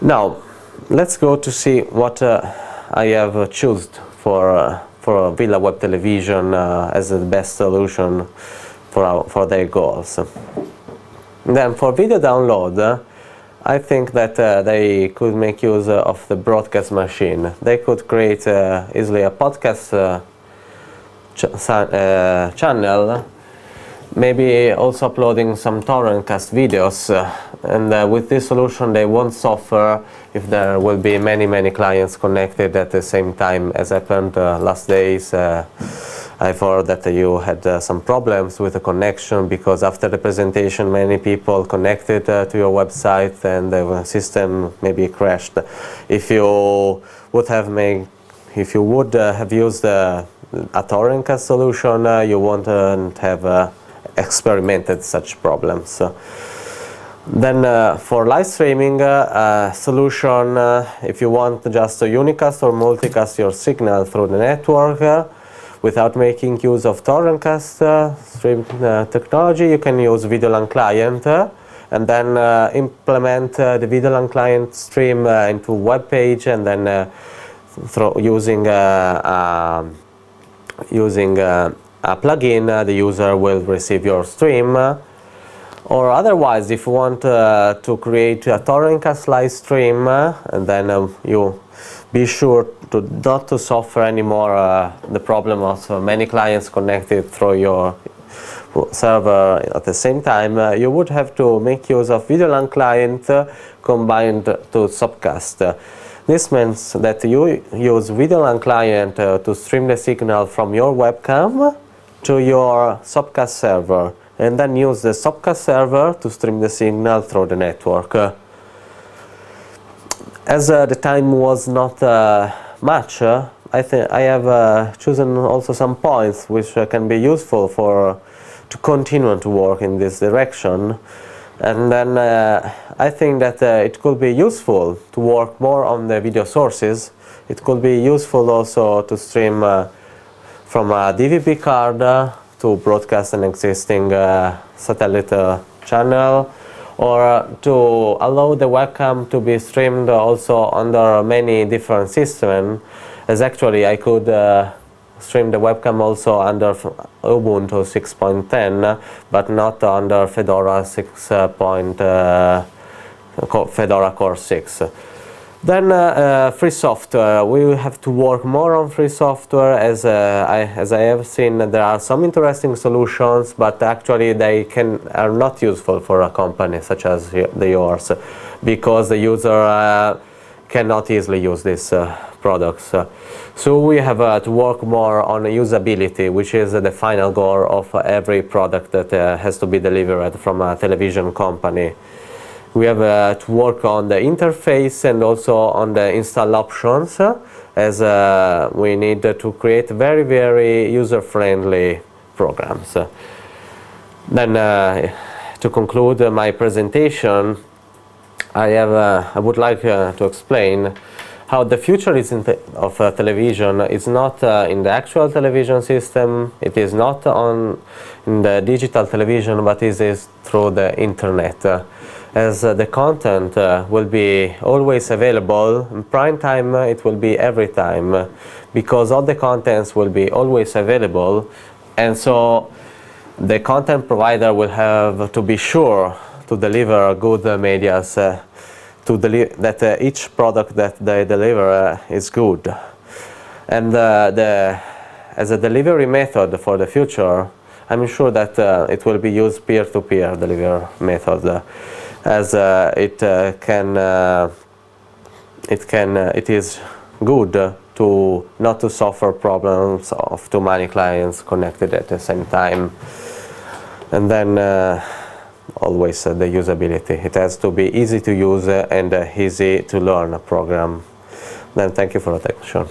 Now, let's go to see what uh, I have uh, chosen for uh, for VilaWeb Television uh, as the best solution for our, for their goals. Then for video download, uh, I think that uh, they could make use of the broadcast machine. They could create easily a podcast ch channel maybe also uploading some torrentcast videos uh, and uh, with this solution they won't suffer if there will be many many clients connected at the same time as happened uh, last days. Uh, I've heard that you had uh, some problems with the connection because after the presentation many people connected uh, to your website and the system maybe crashed. If you would have made if you would have used a torrentcast solution you won't have experimented such problems. Then uh, for live streaming, uh, solution, uh, if you want just to unicast or multicast your signal through the network uh, without making use of torrentcast uh, stream uh, technology, you can use VideoLAN client and then implement the VideoLAN client stream into web page and then through using um, using plugin, uh, the user will receive your stream. or otherwise, if you want uh, to create a torrentcast live stream, uh, and then um, you be sure to not to suffer anymore the problem of many clients connected through your server at the same time, uh, you would have to make use of VideoLAN client uh, combined to SopCast. This means that you use VideoLAN client to stream the signal from your webcam to your SopCast server and then use the SopCast server to stream the signal through the network. Uh, as uh, the time was not uh, much, uh, I think I have uh, chosen also some points which uh, can be useful for to continue to work in this direction. And then I think that it could be useful to work more on the video sources. It could be useful also to stream from a DVB card uh, to broadcast an existing uh, satellite uh, channel or to allow the webcam to be streamed also under many different systems as actually I could uh, stream the webcam also under Ubuntu 6.10 but not under Fedora 6. Uh, Fedora Core 6. Then uh, uh, free software. We have to work more on free software as, uh, I, as I have seen there are some interesting solutions but actually they can are not useful for a company such as the yours because the user uh, cannot easily use these uh, products. so we have uh, to work more on usability which is the final goal of every product that has to be delivered from a television company we have uh, to work on the interface and also on the install options uh, as uh, we need to create very very user-friendly programs. Then uh, to conclude my presentation I have uh, I would like uh, to explain how the future is of television is not in the actual television system it is not on in the digital television but it is through the internet. As uh, the content uh, will be always available in prime time uh, it will be every time uh, because all the contents will be always available. And so the content provider will have to be sure to deliver good uh, medias uh, to that each product that they deliver is good. And the as a delivery method for the future I'm sure that it will be used peer-to-peer -peer delivery method as uh, it uh, can uh, it can it is good to not to suffer problems of too many clients connected at the same time. And then uh, always uh, the usability. It has to be easy to use uh, and easy to learn a program. Then thank you for attention